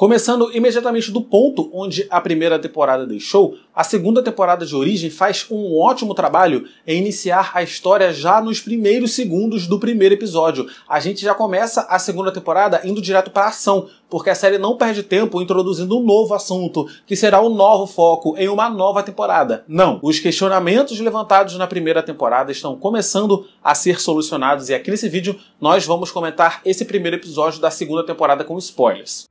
Começando imediatamente do ponto onde a primeira temporada deixou, a segunda temporada de Origem faz um ótimo trabalho em iniciar a história já nos primeiros segundos do primeiro episódio. A gente já começa a segunda temporada indo direto para ação, porque a série não perde tempo introduzindo um novo assunto, que será o um novo foco em uma nova temporada. Não, os questionamentos levantados na primeira temporada estão começando a ser solucionados e aqui nesse vídeo nós vamos comentar esse primeiro episódio da segunda temporada com spoilers.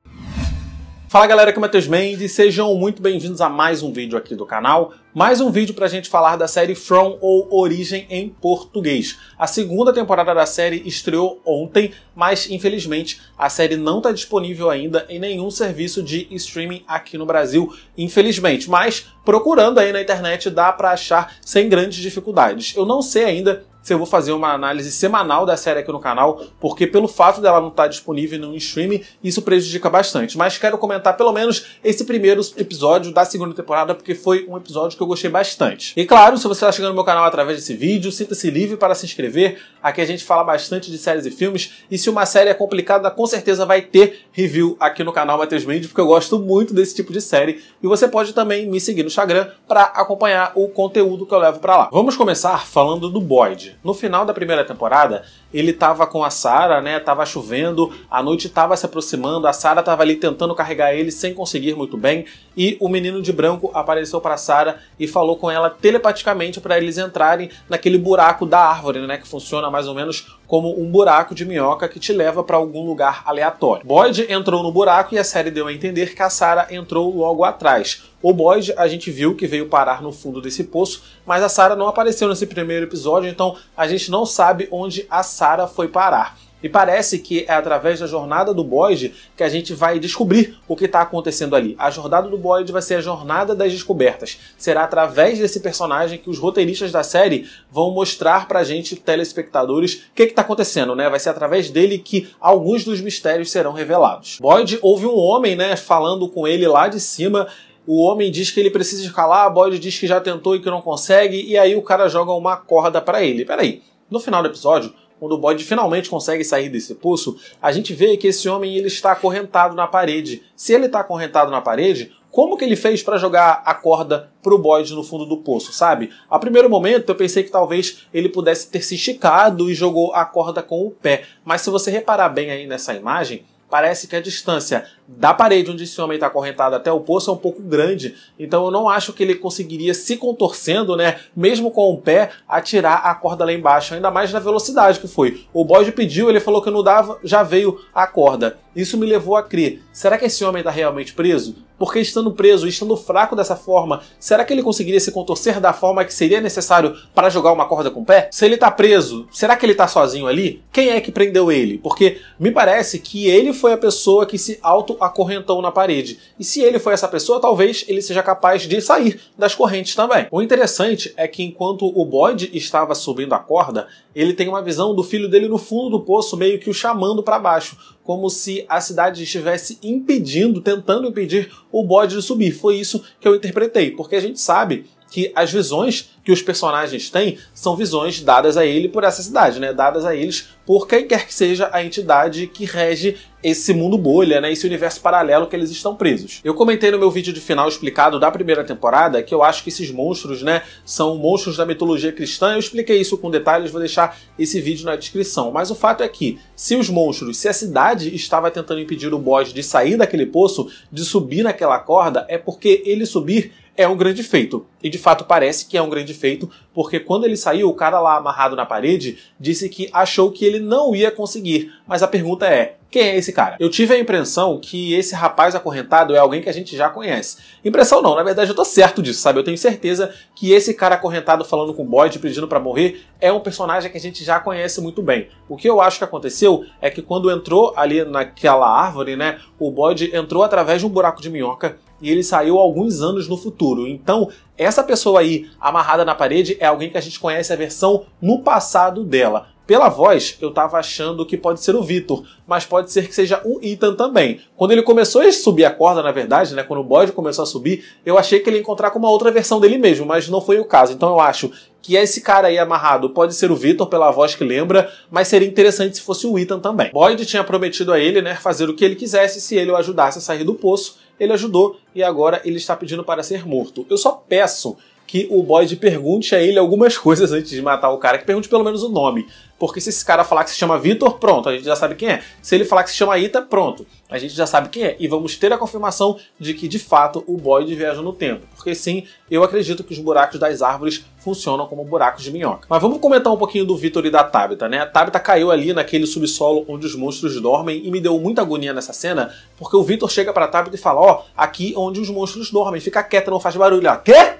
Fala galera, aqui é o Matheus Mendes, sejam muito bem-vindos a mais um vídeo aqui do canal. Mais um vídeo pra gente falar da série From ou Origem em português. A segunda temporada da série estreou ontem, mas infelizmente a série não está disponível ainda em nenhum serviço de streaming aqui no Brasil, infelizmente. Mas procurando aí na internet dá para achar sem grandes dificuldades. Eu não sei ainda se eu vou fazer uma análise semanal da série aqui no canal, porque pelo fato dela não estar disponível no streaming, isso prejudica bastante. Mas quero comentar pelo menos esse primeiro episódio da segunda temporada, porque foi um episódio que eu gostei bastante. E claro, se você está chegando no meu canal através desse vídeo, sinta-se livre para se inscrever. Aqui a gente fala bastante de séries e filmes, e se uma série é complicada, com certeza vai ter review aqui no canal Matheus Mendes, porque eu gosto muito desse tipo de série. E você pode também me seguir no Instagram para acompanhar o conteúdo que eu levo para lá. Vamos começar falando do Boyd. No final da primeira temporada, ele tava com a Sarah, né? Tava chovendo, a noite tava se aproximando, a Sarah tava ali tentando carregar ele sem conseguir muito bem, e o menino de branco apareceu para Sarah e falou com ela telepaticamente para eles entrarem naquele buraco da árvore, né? Que funciona mais ou menos como um buraco de minhoca que te leva para algum lugar aleatório. Boyd entrou no buraco e a série deu a entender que a Sarah entrou logo atrás. O Boyd a gente viu que veio parar no fundo desse poço, mas a Sarah não apareceu nesse primeiro episódio, então a gente não sabe onde a Sarah foi parar. E parece que é através da jornada do Boyd que a gente vai descobrir o que está acontecendo ali. A jornada do Boyd vai ser a jornada das descobertas. Será através desse personagem que os roteiristas da série vão mostrar pra gente, telespectadores, o que está acontecendo, né? Vai ser através dele que alguns dos mistérios serão revelados. Boyd ouve um homem, né, falando com ele lá de cima o homem diz que ele precisa escalar, Boyd diz que já tentou e que não consegue, e aí o cara joga uma corda para ele. Peraí, no final do episódio, quando o Boyd finalmente consegue sair desse poço, a gente vê que esse homem ele está acorrentado na parede. Se ele está acorrentado na parede, como que ele fez para jogar a corda pro Boyd no fundo do poço, sabe? A primeiro momento eu pensei que talvez ele pudesse ter se esticado e jogou a corda com o pé, mas se você reparar bem aí nessa imagem, parece que a distância da parede onde esse homem está acorrentado até o poço é um pouco grande, então eu não acho que ele conseguiria se contorcendo, né, mesmo com o pé, atirar a corda lá embaixo, ainda mais na velocidade que foi. O Boyd pediu, ele falou que não dava, já veio a corda. Isso me levou a crer, será que esse homem está realmente preso? Porque estando preso, estando fraco dessa forma, será que ele conseguiria se contorcer da forma que seria necessário para jogar uma corda com o pé? Se ele está preso, será que ele está sozinho ali? Quem é que prendeu ele? Porque me parece que ele foi a pessoa que se auto-acorrentou na parede. E se ele foi essa pessoa, talvez ele seja capaz de sair das correntes também. O interessante é que enquanto o Boyd estava subindo a corda, ele tem uma visão do filho dele no fundo do poço, meio que o chamando para baixo, como se a cidade estivesse impedindo, tentando impedir o Boyd de subir. Foi isso que eu interpretei, porque a gente sabe que as visões que os personagens têm são visões dadas a ele por essa cidade, né? Dadas a eles por quem quer que seja a entidade que rege esse mundo bolha, né? Esse universo paralelo que eles estão presos. Eu comentei no meu vídeo de final explicado da primeira temporada que eu acho que esses monstros, né, são monstros da mitologia cristã. Eu expliquei isso com detalhes, vou deixar esse vídeo na descrição. Mas o fato é que, se os monstros, se a cidade estava tentando impedir o boss de sair daquele poço, de subir naquela corda, é porque ele subir é um grande feito. E de fato parece que é um grande feito, porque quando ele saiu, o cara lá amarrado na parede disse que achou que ele não ia conseguir. Mas a pergunta é: quem é esse cara? Eu tive a impressão que esse rapaz acorrentado é alguém que a gente já conhece. Impressão não, na verdade eu tô certo disso, sabe? Eu tenho certeza que esse cara acorrentado falando com o Boyd pedindo para morrer é um personagem que a gente já conhece muito bem. O que eu acho que aconteceu é que quando entrou ali naquela árvore, né, o Boyd entrou através de um buraco de minhoca e ele saiu alguns anos no futuro. Então, essa pessoa aí amarrada na parede é alguém que a gente conhece a versão no passado dela. Pela voz, eu tava achando que pode ser o Vitor, mas pode ser que seja o Ethan também. Quando ele começou a subir a corda, na verdade, né, quando o Boyd começou a subir, eu achei que ele ia encontrar com uma outra versão dele mesmo, mas não foi o caso. Então eu acho que esse cara aí amarrado pode ser o Vitor pela voz que lembra, mas seria interessante se fosse o Ethan também. Boyd tinha prometido a ele, né, fazer o que ele quisesse se ele o ajudasse a sair do poço. Ele ajudou e agora ele está pedindo para ser morto. Eu só peço que o Boyd pergunte a ele algumas coisas antes de matar o cara, que pergunte pelo menos o nome. Porque se esse cara falar que se chama Vitor, pronto, a gente já sabe quem é. Se ele falar que se chama Ita, pronto, a gente já sabe quem é. E vamos ter a confirmação de que, de fato, o Boyd viaja no tempo. Porque sim, eu acredito que os buracos das árvores funcionam como buracos de minhoca. Mas vamos comentar um pouquinho do Vitor e da Tabitha, né? A Tabitha caiu ali naquele subsolo onde os monstros dormem e me deu muita agonia nessa cena, porque o Vitor chega pra Tabitha e fala, ó, oh, aqui onde os monstros dormem, fica quieta, não faz barulho. Ela, quê?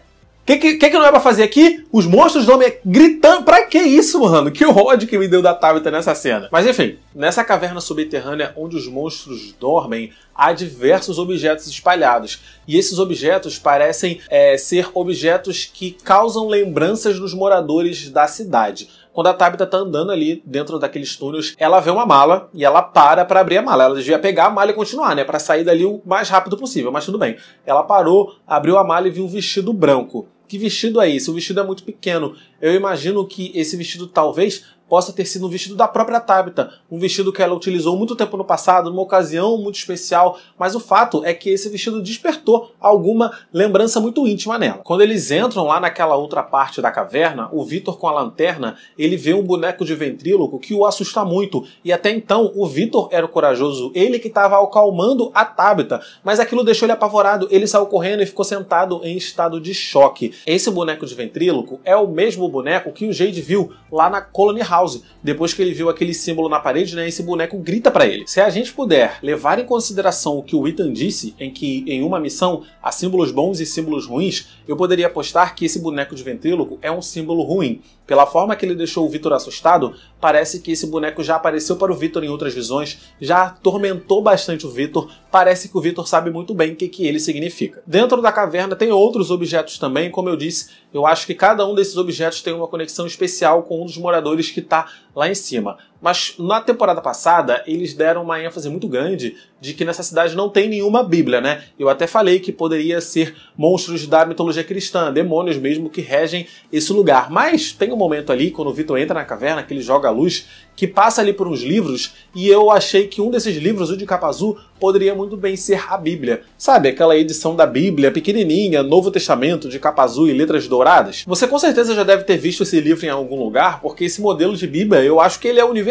Que, que, que, não é pra fazer aqui? Os monstros dormem gritando. Pra que isso, mano? Que ódio que me deu da Tabitha nessa cena. Mas enfim, nessa caverna subterrânea onde os monstros dormem, há diversos objetos espalhados. E esses objetos parecem é, ser objetos que causam lembranças nos moradores da cidade. Quando a Tabitha tá andando ali dentro daqueles túneis, ela vê uma mala e ela para para abrir a mala. Ela devia pegar a mala e continuar, né? Para sair dali o mais rápido possível, mas tudo bem. Ela parou, abriu a mala e viu um vestido branco. Que vestido é esse? O vestido é muito pequeno. Eu imagino que esse vestido talvez possa ter sido um vestido da própria Tabitha, um vestido que ela utilizou muito tempo no passado, numa ocasião muito especial, mas o fato é que esse vestido despertou alguma lembrança muito íntima nela. Quando eles entram lá naquela outra parte da caverna, o Vitor com a lanterna, ele vê um boneco de ventríloco que o assusta muito, e até então o Vitor era o corajoso, ele que estava acalmando a Tabitha, mas aquilo deixou ele apavorado, ele saiu correndo e ficou sentado em estado de choque. Esse boneco de ventríloco é o mesmo boneco que o Jade viu lá na Colony House House, depois que ele viu aquele símbolo na parede, né, esse boneco grita para ele. Se a gente puder levar em consideração o que o Ethan disse, em que em uma missão há símbolos bons e símbolos ruins, eu poderia apostar que esse boneco de ventríloco é um símbolo ruim. Pela forma que ele deixou o Victor assustado, parece que esse boneco já apareceu para o Victor em outras visões, já atormentou bastante o Victor, parece que o Victor sabe muito bem o que, que ele significa. Dentro da caverna tem outros objetos também, como eu disse, eu acho que cada um desses objetos tem uma conexão especial com um dos moradores que está lá em cima. Mas na temporada passada, eles deram uma ênfase muito grande de que nessa cidade não tem nenhuma Bíblia, né? Eu até falei que poderia ser monstros da mitologia cristã, demônios mesmo que regem esse lugar. Mas tem um momento ali, quando o Vitor entra na caverna, que ele joga a luz, que passa ali por uns livros, e eu achei que um desses livros, o de capa azul, poderia muito bem ser a Bíblia. Sabe, aquela edição da Bíblia pequenininha, Novo Testamento, de capa azul e letras douradas? Você com certeza já deve ter visto esse livro em algum lugar, porque esse modelo de Bíblia, eu acho que ele é universal.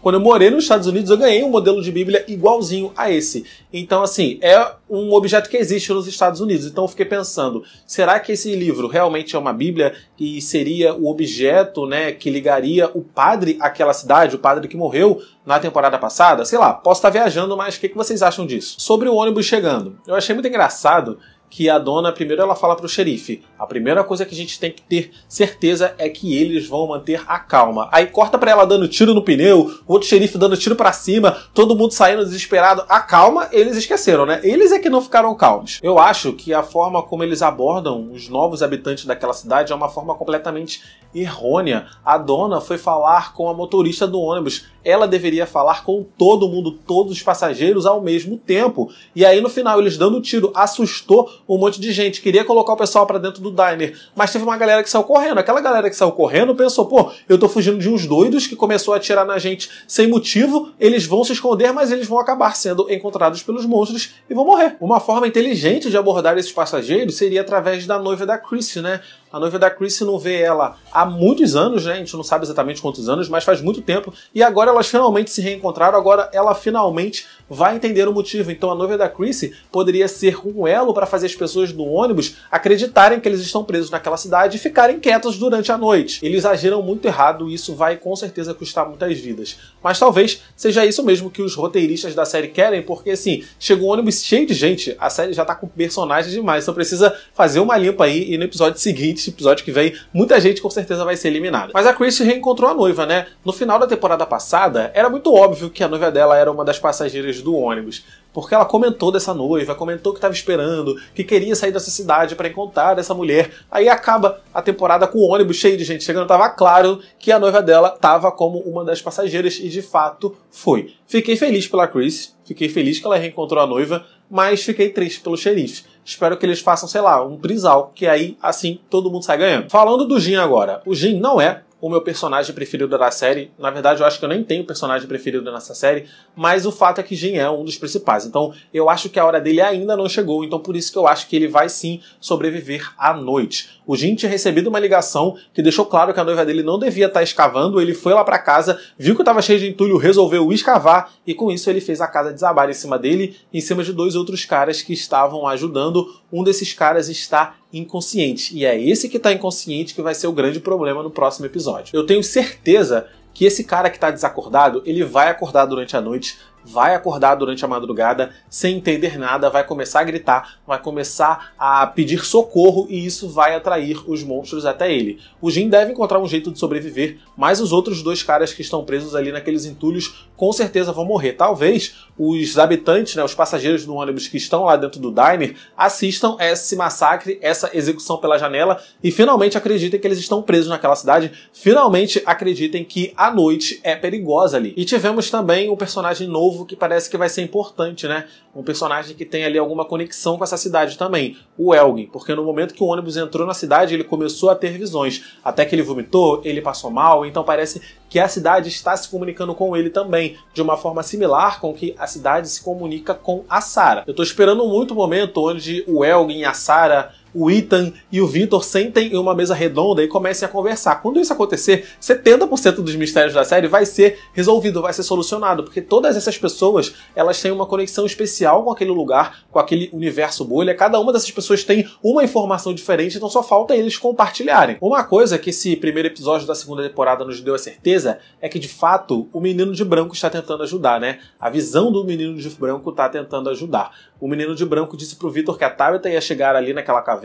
Quando eu morei nos Estados Unidos, eu ganhei um modelo de Bíblia igualzinho a esse. Então, assim, é um objeto que existe nos Estados Unidos. Então eu fiquei pensando, será que esse livro realmente é uma Bíblia e seria o objeto, né, que ligaria o padre àquela cidade, o padre que morreu na temporada passada? Sei lá, posso estar viajando, mas o que vocês acham disso? Sobre o ônibus chegando, eu achei muito engraçado que a dona, primeiro ela fala pro xerife, a primeira coisa que a gente tem que ter certeza é que eles vão manter a calma. Aí corta pra ela dando tiro no pneu, o outro xerife dando tiro para cima, todo mundo saindo desesperado. A calma, eles esqueceram, né? Eles é que não ficaram calmos. Eu acho que a forma como eles abordam os novos habitantes daquela cidade é uma forma completamente errônea. A dona foi falar com a motorista do ônibus. Ela deveria falar com todo mundo, todos os passageiros ao mesmo tempo. E aí no final eles dando tiro assustou um monte de gente, queria colocar o pessoal para dentro do diner, mas teve uma galera que saiu correndo. Aquela galera que saiu correndo pensou, pô, eu tô fugindo de uns doidos que começou a atirar na gente sem motivo, eles vão se esconder, mas eles vão acabar sendo encontrados pelos monstros e vão morrer. Uma forma inteligente de abordar esses passageiros seria através da noiva da Chrissy, né? A noiva da Chrissy não vê ela há muitos anos, né? A gente não sabe exatamente quantos anos, mas faz muito tempo. E agora elas finalmente se reencontraram, agora ela finalmente vai entender o motivo. Então a noiva da Chrissy poderia ser um elo para fazer as pessoas no ônibus acreditarem que eles estão presos naquela cidade e ficarem quietos durante a noite. Eles agiram muito errado e isso vai com certeza custar muitas vidas. Mas talvez seja isso mesmo que os roteiristas da série querem, porque assim, chegou um ônibus cheio de gente, a série já tá com personagens demais, então precisa fazer uma limpa aí e no episódio seguinte esse episódio que vem, muita gente com certeza vai ser eliminada. Mas a Chrissy reencontrou a noiva, né? No final da temporada passada, era muito óbvio que a noiva dela era uma das passageiras do ônibus. Porque ela comentou dessa noiva, comentou que estava esperando, que queria sair dessa cidade para encontrar essa mulher. Aí acaba a temporada com o ônibus cheio de gente chegando, tava claro que a noiva dela tava como uma das passageiras e de fato foi. Fiquei feliz pela Chris, fiquei feliz que ela reencontrou a noiva, mas fiquei triste pelo xerife. Espero que eles façam, sei lá, um trisal, que aí assim todo mundo sai ganhando. Falando do Jin agora, o Jin não é o meu personagem preferido da série. Na verdade, eu acho que eu nem tenho personagem preferido nessa série, mas o fato é que Jin é um dos principais. Então, eu acho que a hora dele ainda não chegou, então por isso que eu acho que ele vai sim sobreviver à noite. O Jin tinha recebido uma ligação que deixou claro que a noiva dele não devia estar escavando, ele foi lá para casa, viu que estava cheio de entulho, resolveu escavar e com isso ele fez a casa desabar em cima dele, em cima de dois outros caras que estavam ajudando. Um desses caras está inconsciente. E é esse que está inconsciente que vai ser o grande problema no próximo episódio. Eu tenho certeza que esse cara que está desacordado, ele vai acordar durante a noite, vai acordar durante a madrugada sem entender nada, vai começar a gritar, vai começar a pedir socorro e isso vai atrair os monstros até ele. O Jin deve encontrar um jeito de sobreviver, mas os outros dois caras que estão presos ali naqueles entulhos com certeza vão morrer. Talvez os habitantes, né, os passageiros do ônibus que estão lá dentro do diner assistam esse massacre, essa execução pela janela e finalmente acreditem que eles estão presos naquela cidade, finalmente acreditem que a noite é perigosa ali. E tivemos também um personagem novo novo que parece que vai ser importante, né? Um personagem que tem ali alguma conexão com essa cidade também, o Elgin, porque no momento que o ônibus entrou na cidade, ele começou a ter visões. Até que ele vomitou, ele passou mal, então parece que a cidade está se comunicando com ele também, de uma forma similar com que a cidade se comunica com a Sara. Eu tô esperando muito o momento onde o Elgin e a Sara o Ethan e o Victor sentem em uma mesa redonda e comecem a conversar. Quando isso acontecer, 70% dos mistérios da série vai ser resolvido, vai ser solucionado, porque todas essas pessoas, elas têm uma conexão especial com aquele lugar, com aquele universo bolha. Cada uma dessas pessoas tem uma informação diferente, então só falta eles compartilharem. Uma coisa que esse primeiro episódio da segunda temporada nos deu a certeza é que de fato o menino de branco está tentando ajudar, né? A visão do menino de branco está tentando ajudar. O menino de branco disse pro Victor que a Tabitha ia chegar ali naquela caverna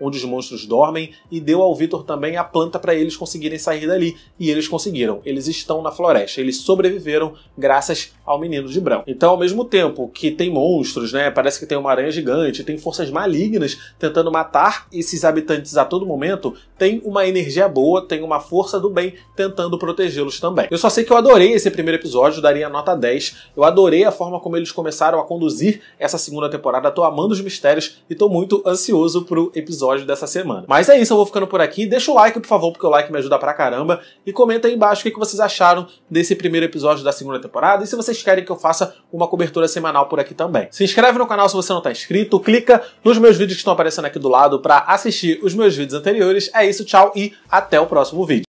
onde os monstros dormem e deu ao Victor também a planta para eles conseguirem sair dali. E eles conseguiram. Eles estão na floresta. Eles sobreviveram graças ao menino de branco. Então, ao mesmo tempo que tem monstros, né? Parece que tem uma aranha gigante, tem forças malignas tentando matar esses habitantes a todo momento, tem uma energia boa, tem uma força do bem tentando protegê-los também. Eu só sei que eu adorei esse primeiro episódio, daria nota 10. Eu adorei a forma como eles começaram a conduzir essa segunda temporada. Tô amando os mistérios e tô muito ansioso pro episódio dessa semana. Mas é isso, eu vou ficando por aqui. Deixa o like, por favor, porque o like me ajuda pra caramba. E comenta aí embaixo o que vocês acharam desse primeiro episódio da segunda temporada e se vocês querem que eu faça uma cobertura semanal por aqui também. Se inscreve no canal se você não tá inscrito, clica nos meus vídeos que estão aparecendo aqui do lado para assistir os meus vídeos anteriores. É isso, tchau e até o próximo vídeo.